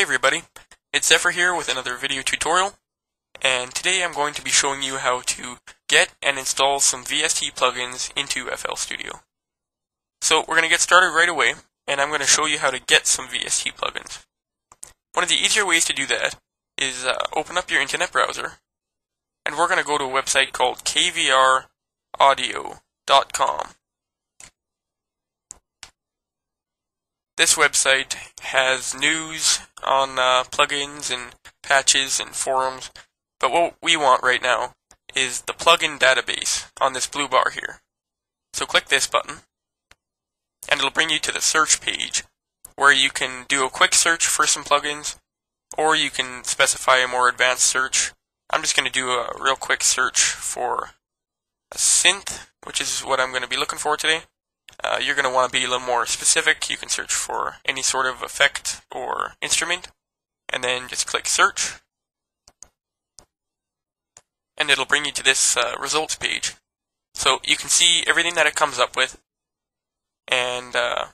Hey everybody, it's Zephyr here with another video tutorial, and today I'm going to be showing you how to get and install some VST plugins into FL Studio. So we're going to get started right away, and I'm going to show you how to get some VST plugins. One of the easier ways to do that is uh, open up your internet browser, and we're going to go to a website called kvraudio.com. This website has news on uh, plugins and patches and forums, but what we want right now is the plugin database on this blue bar here. So click this button, and it'll bring you to the search page, where you can do a quick search for some plugins, or you can specify a more advanced search. I'm just going to do a real quick search for a synth, which is what I'm going to be looking for today. Uh, you're going to want to be a little more specific. You can search for any sort of effect or instrument, and then just click search. And it'll bring you to this uh, results page. So you can see everything that it comes up with, and uh,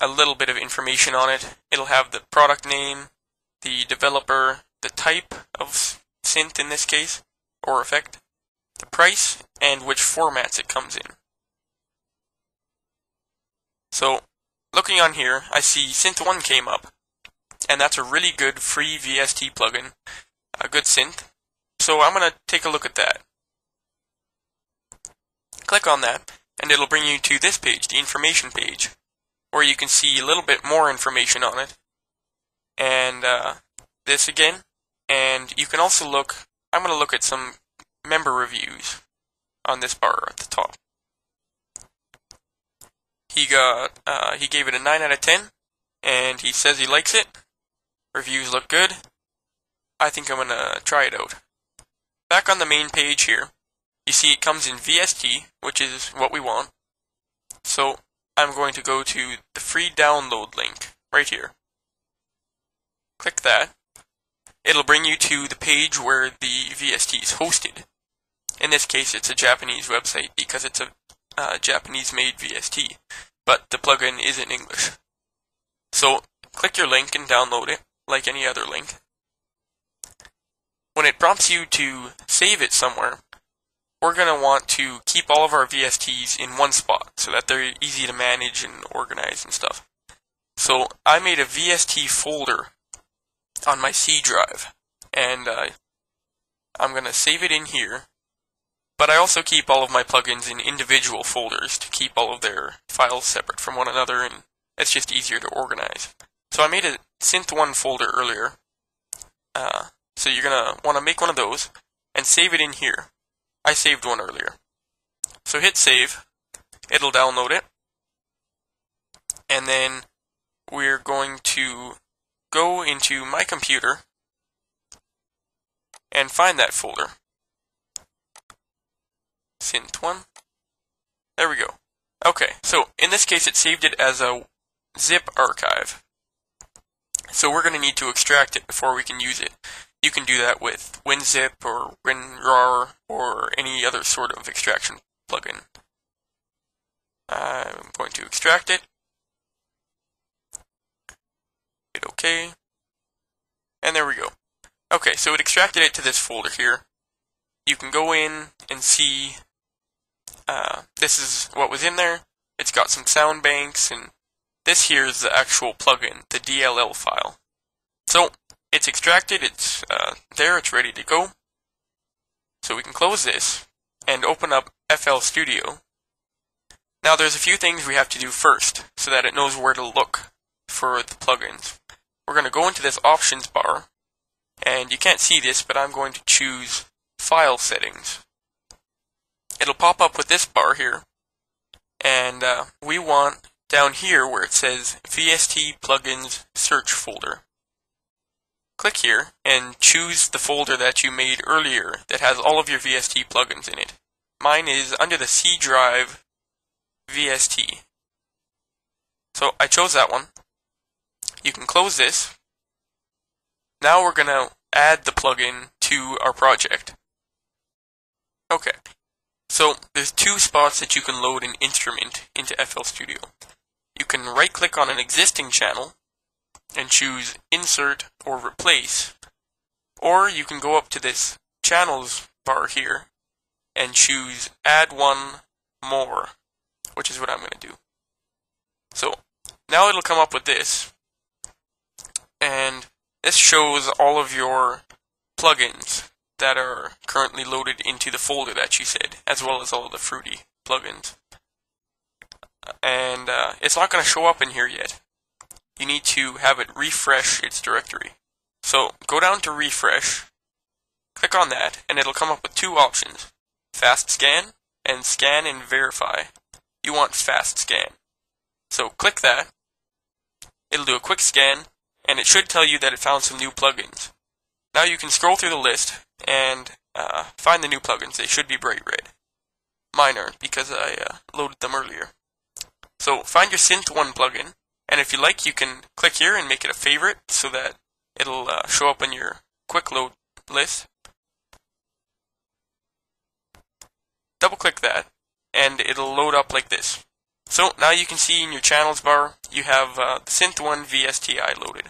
a little bit of information on it. It'll have the product name, the developer, the type of synth in this case, or effect, the price, and which formats it comes in. So, looking on here, I see Synth1 came up, and that's a really good free VST plugin, a good synth. So I'm going to take a look at that. Click on that, and it'll bring you to this page, the information page, where you can see a little bit more information on it. And uh, this again, and you can also look, I'm going to look at some member reviews on this bar at the top. He got uh, he gave it a nine out of ten, and he says he likes it. Reviews look good. I think I'm gonna try it out. Back on the main page here, you see it comes in VST, which is what we want. So I'm going to go to the free download link right here. Click that. It'll bring you to the page where the VST is hosted. In this case, it's a Japanese website because it's a uh, Japanese-made VST, but the plugin is in English. So click your link and download it, like any other link. When it prompts you to save it somewhere, we're going to want to keep all of our VSTs in one spot so that they're easy to manage and organize and stuff. So I made a VST folder on my C drive, and uh, I'm going to save it in here but I also keep all of my plugins in individual folders to keep all of their files separate from one another, and it's just easier to organize. So I made a Synth1 folder earlier. Uh, so you're going to want to make one of those and save it in here. I saved one earlier. So hit save. It'll download it. And then we're going to go into my computer and find that folder synth one. There we go. Okay, so in this case it saved it as a zip archive. So we're going to need to extract it before we can use it. You can do that with WinZip or WinRAR or any other sort of extraction plugin. I'm going to extract it. Hit OK. And there we go. Okay, so it extracted it to this folder here. You can go in and see uh, this is what was in there. It's got some sound banks, and this here is the actual plugin, the DLL file. So, it's extracted, it's uh, there, it's ready to go. So we can close this, and open up FL Studio. Now there's a few things we have to do first, so that it knows where to look for the plugins. We're going to go into this options bar, and you can't see this, but I'm going to choose File Settings it'll pop up with this bar here. And uh, we want down here where it says VST plugins search folder. Click here and choose the folder that you made earlier that has all of your VST plugins in it. Mine is under the C drive VST. So I chose that one. You can close this. Now we're going to add the plugin to our project. Okay, so there's two spots that you can load an instrument into FL Studio. You can right click on an existing channel and choose Insert or Replace. Or you can go up to this Channels bar here and choose Add One More, which is what I'm going to do. So, now it'll come up with this. And this shows all of your plugins that are currently loaded into the folder that you said, as well as all the Fruity plugins. And uh, it's not going to show up in here yet. You need to have it refresh its directory. So go down to refresh, click on that, and it'll come up with two options, fast scan and scan and verify. You want fast scan. So click that, it'll do a quick scan, and it should tell you that it found some new plugins. Now you can scroll through the list and uh, find the new plugins. They should be bright red. Mine aren't because I uh, loaded them earlier. So find your Synth 1 plugin, and if you like, you can click here and make it a favorite so that it'll uh, show up in your quick load list. Double click that, and it'll load up like this. So now you can see in your channels bar, you have uh, the Synth 1 VSTI loaded.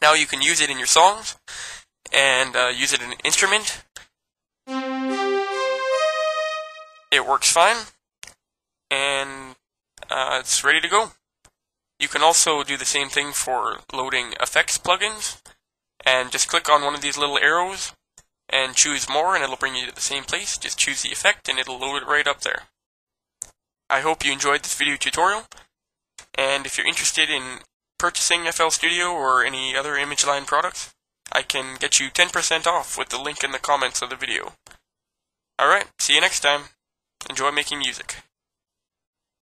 Now you can use it in your songs, and uh, use it in an instrument. It works fine, and uh, it's ready to go. You can also do the same thing for loading effects plugins, and just click on one of these little arrows and choose more and it'll bring you to the same place. Just choose the effect and it'll load it right up there. I hope you enjoyed this video tutorial, and if you're interested in purchasing FL Studio or any other ImageLine products, I can get you 10% off with the link in the comments of the video. Alright, see you next time. Enjoy making music.